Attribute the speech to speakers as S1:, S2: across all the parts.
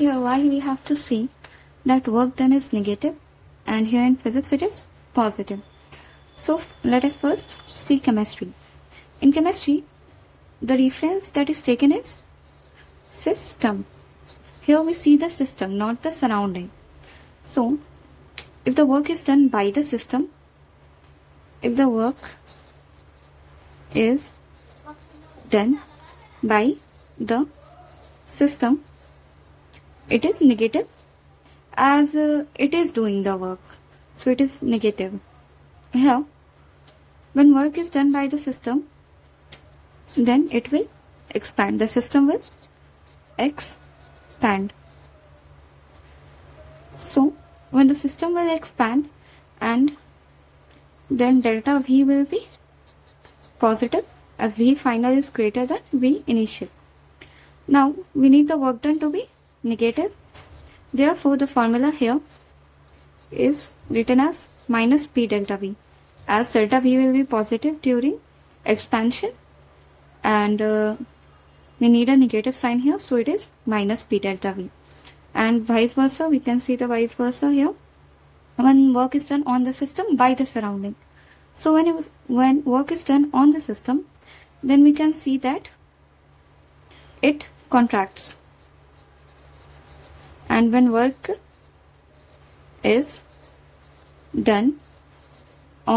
S1: Here why we have to see that work done is negative and here in physics it is positive. So let us first see chemistry. In chemistry, the reference that is taken is system. Here we see the system, not the surrounding. So, if the work is done by the system, if the work is done by the system, it is negative as uh, it is doing the work. So it is negative. Here, when work is done by the system, then it will expand. The system will expand. So, when the system will expand and then delta V will be positive as V final is greater than V initial. Now, we need the work done to be negative. Therefore, the formula here is written as minus P delta V as delta V will be positive during expansion. And uh, we need a negative sign here so it is minus p delta v. And vice versa we can see the vice versa here. When work is done on the system by the surrounding. So when it was, when work is done on the system then we can see that it contracts and when work is done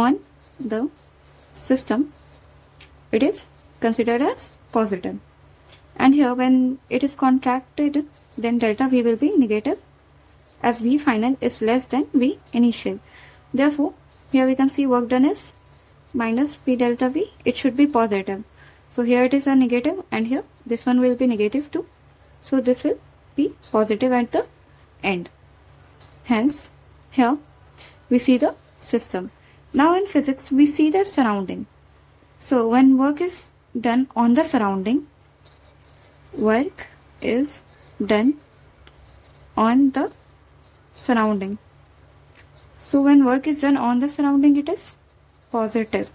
S1: on the system it is considered as positive. And here when it is contracted, then delta V will be negative as V final is less than V initial. Therefore, here we can see work done is minus P delta V. It should be positive. So here it is a negative and here this one will be negative too. So this will be positive at the end. Hence, here we see the system. Now in physics, we see the surrounding. So when work is done on the surrounding work is done on the surrounding so when work is done on the surrounding it is positive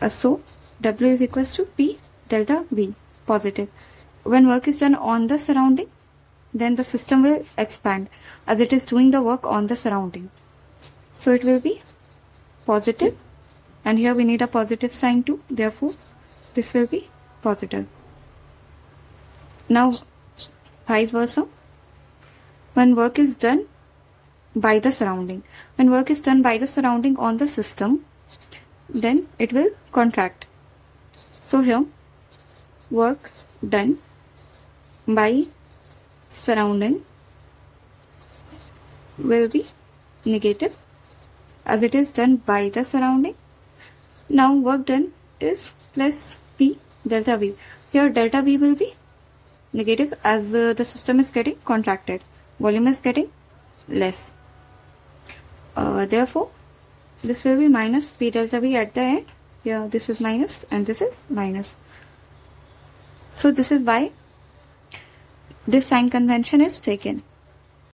S1: uh, so w is equals to p delta v positive when work is done on the surrounding then the system will expand as it is doing the work on the surrounding. So it will be positive and here we need a positive sign too. Therefore this will be positive. Now vice versa. When work is done by the surrounding when work is done by the surrounding on the system then it will contract. So here work done by surrounding will be negative as it is done by the surrounding now work done is plus P delta V. Here delta V will be negative as uh, the system is getting contracted. Volume is getting less. Uh, therefore, this will be minus P delta V at the end. Here this is minus and this is minus. So this is why this sign convention is taken.